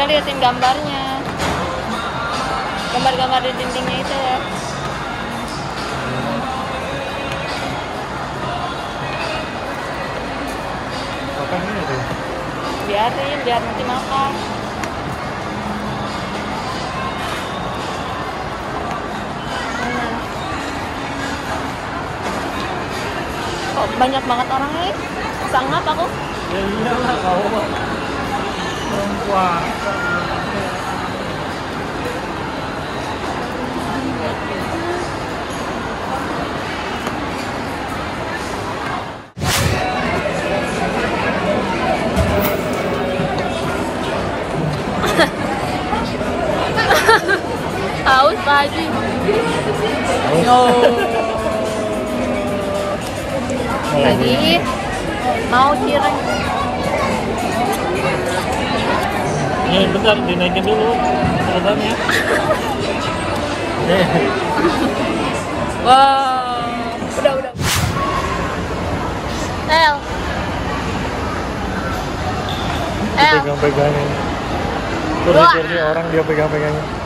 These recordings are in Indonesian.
saya liatin gambarnya. Gambar-gambar di dindingnya itu ya. Apa ini tuh? biarin biar nanti makan. Banyak banget orangnya ya? sangat aku? Ya iyalah kau perempuan. haus lagi mau cireng bentar dinaikin dulu. Eh, wow udah udah El El pegang-pegangin. Dia orang dia pegang-pegangin.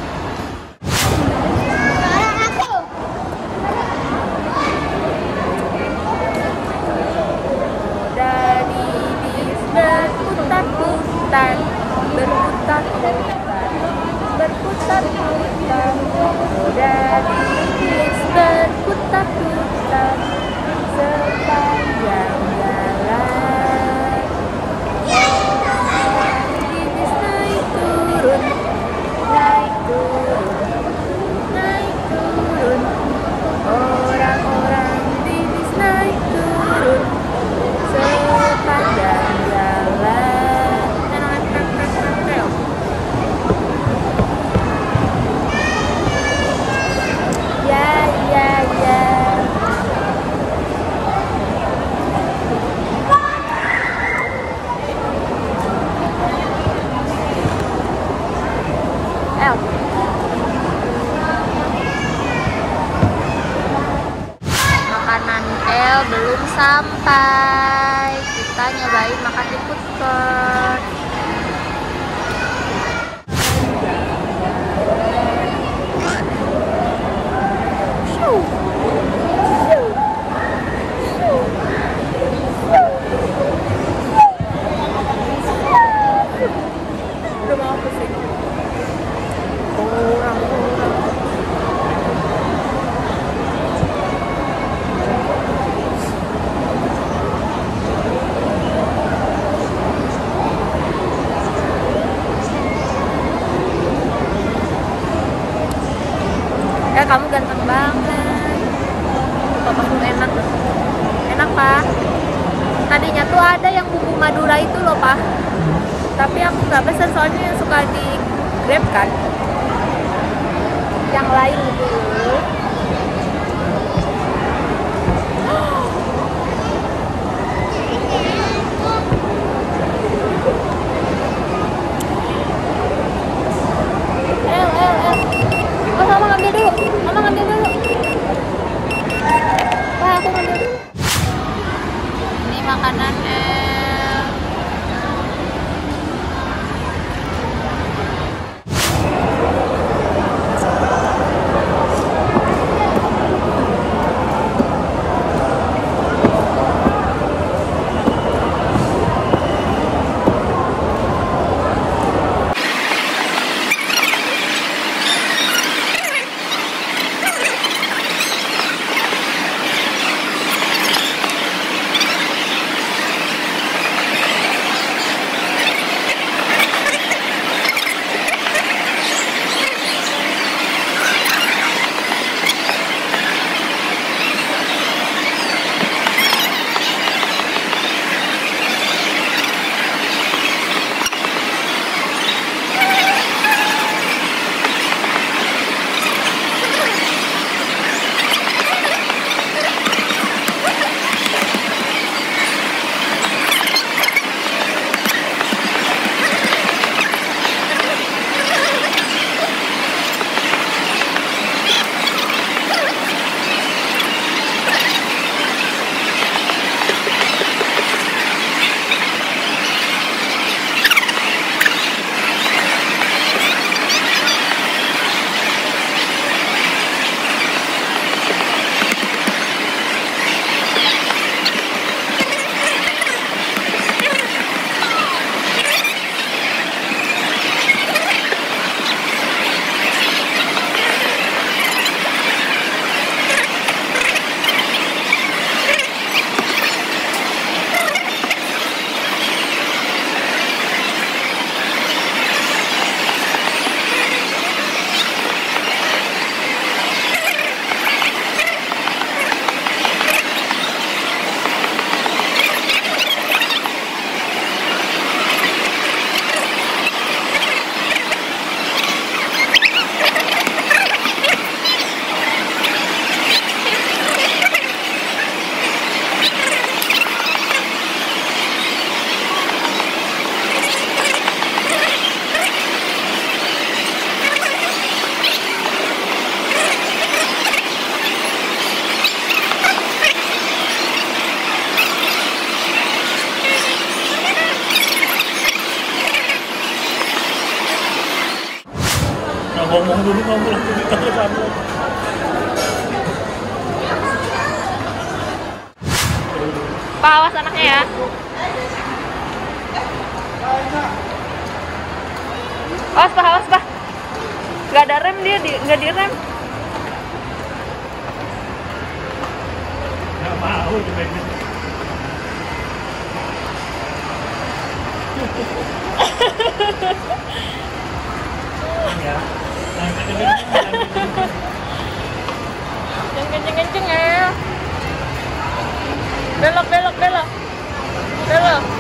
Kita nyobain makan food court Tuh ada yang bumbu Madura itu loh pak. Tapi aku nggak pesen soalnya yang suka di Grab kan. Yang lain gitu. Dulu mau pulang kita sana. Pak, awas anaknya ya. Awas pak, awas pak. Gak ada rem dia, di, gak direm. Nggak mau Jangan kenceng-kenceng ya. Belok, belok, belok. Belok.